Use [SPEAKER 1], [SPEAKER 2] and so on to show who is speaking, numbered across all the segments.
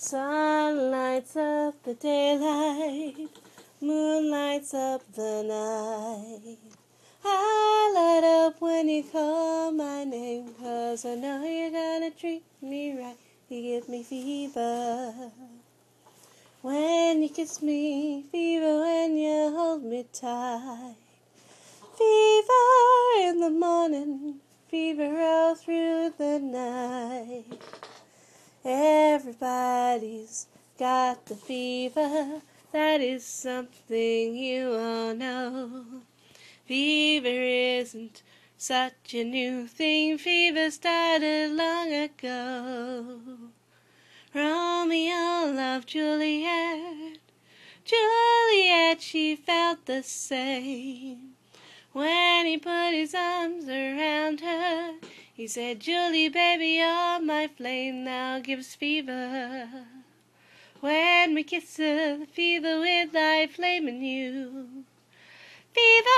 [SPEAKER 1] Sun lights up the daylight, moon lights up the night. I light up when you call my name, cause I know you're gonna treat me right. You give me fever. When you kiss me, fever when you hold me tight. Fever in the morning, fever all through the night. Everybody's got the fever, that is something you all know. Fever isn't such a new thing, fever started long ago. Romeo loved Juliet, Juliet, she felt the same. When he put his arms around her, he said, Julie, baby, you're my flame, now gives fever. When we kiss the fever with thy flame in you. Fever,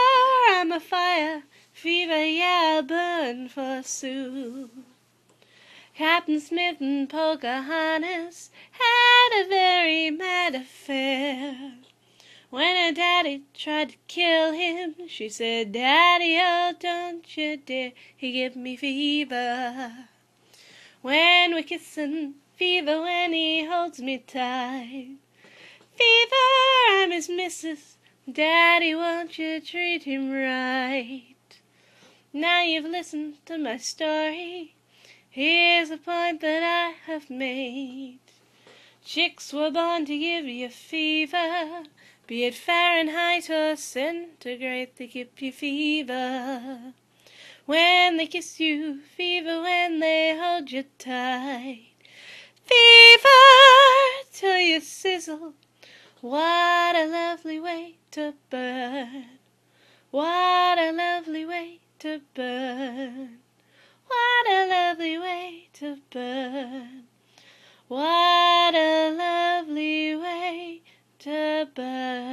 [SPEAKER 1] I'm a fire, fever, yeah, I'll burn forsooth. Captain Smith and Pocahontas had a very mad affair. When her daddy tried to kill him, she said, Daddy, oh, don't you dare, he give me fever. When we're kissing, fever when he holds me tight. Fever, I'm his missus, Daddy, won't you treat him right? Now you've listened to my story, here's a point that I have made. Chicks were born to give you fever, be it Fahrenheit or centigrade, they give you fever. When they kiss you, fever when they hold you tight. Fever till you sizzle, what a lovely way to burn. What a lovely way to burn. What a lovely way a